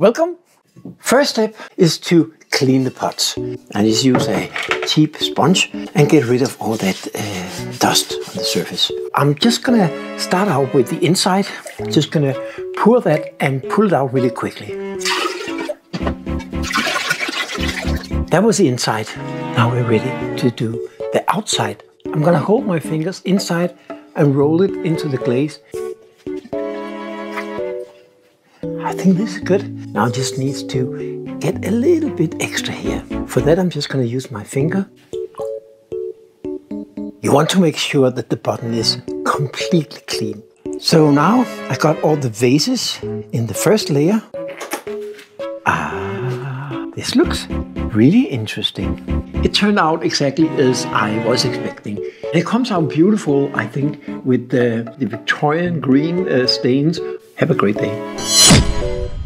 Welcome. First step is to clean the pots. And just use a cheap sponge and get rid of all that uh, dust on the surface. I'm just gonna start out with the inside. Just gonna pour that and pull it out really quickly. That was the inside. Now we're ready to do the outside. I'm gonna hold my fingers inside and roll it into the glaze. I think this is good. Now it just needs to get a little bit extra here. For that I'm just gonna use my finger. You want to make sure that the button is completely clean. So now I got all the vases in the first layer. Ah, this looks really interesting. It turned out exactly as I was expecting. It comes out beautiful, I think, with the, the Victorian green uh, stains. Have a great day you